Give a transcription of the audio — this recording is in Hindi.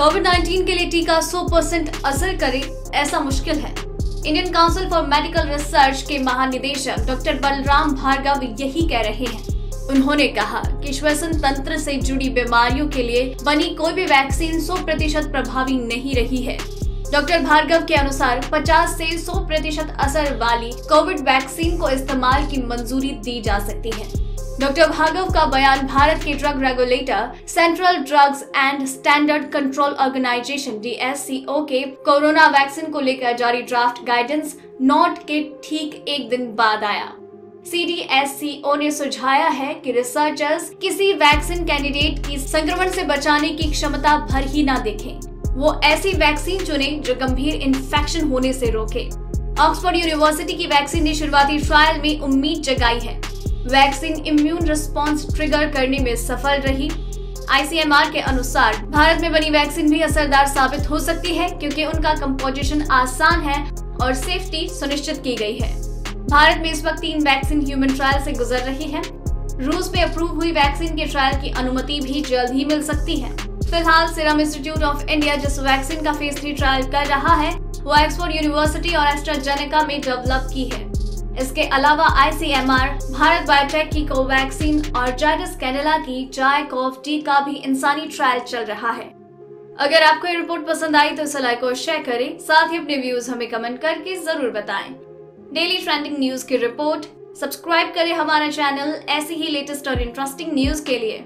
कोविड 19 के लिए टीका 100 परसेंट असर करे, ऐसा मुश्किल है। Indian Council for Medical Research के महानिदेशक डॉक्टर बलराम भार्गव यही कह रहे हैं। उन्होंने कहा कि श्वसन तंत्र से जुड़ी बीमारियों के लिए बनी कोई भी वैक्सीन 100 प्रतिशत प्रभावी नहीं रही है। डॉक्टर भार्गव के अनुसार 50 से 100 प्रतिशत असर वाली कोविड वैक्सीन को इस्तेमाल की मंजूरी दी जा सकती है। डॉक्टर भार्गव का बयान भारत के drug regulator Central Drugs and Standard Control Organisation DSCO के कोरोना वैक्सीन को लेकर जारी ड्राफ्ट गाइडेंस नोट के ठीक एक दिन बाद आया। सी ने सुझाया है कि रिसर्चर्स किसी वैक्सीन कैंडिडेट की संक्रमण से बचाने की क्षमता भर ही ना देखें। वो ऐसी वैक्सीन चुने जो गंभीर इन्फेक्शन होने से रोके। ऑक्सफोर्ड यूनिवर्सिटी की वैक्सीन ने शुरुआती ट्रायल में उम्मीद जगाई है। वैक्सीन इम्यून रिस्पांस ट्रिगर करने में सफल रही। आईसीएमआर के अनुसार, भारत में बनी वैक्सीन भी असरदार साबित हो सकती है, क्योंकि उनका कंपोजिशन आसान है और सेफ्टी सुनिश्चित की गई है। भारत में इस वक्त तीन वैक्सीन ह्यूमन ट्रायल से गुजर रही है। रूस में अप्रूव हुई वैक्सीन के ट्रायल की अनुमति भी जल्द ही मिल सकती है। फ़िलहाल सीरम इंस्टीट्यूट ऑफ़ इंडिया जिस वैक्सीन का फ़ेज़ थ्री ट्रायल कर रहा है, वो ऑक्सफोर्ड यूनिवर्सिटी और एस्ट्राजेनेका में डेवलप की है। इसके अलावा आईसीएमआर भारत बायोटेक की कोवैक्सीन और जायडस कैनेला की जाय कोव टी का भी इंसानी ट्रायल चल रहा है। अगर आपको ये रिपोर्ट पसंद आई तो इसे लाइक और शेयर करें, साथ ही अपने व्यूज़ हमें कमेंट करके ज़रूर बताएँ। डेली ट्रेंडिंग न्यूज़ की रिपोर्ट सब्सक्राइब करें हमारा चैनल ऐसी ही लेटेस्ट और इंटरेस्टिंग न्यूज़ के लिए।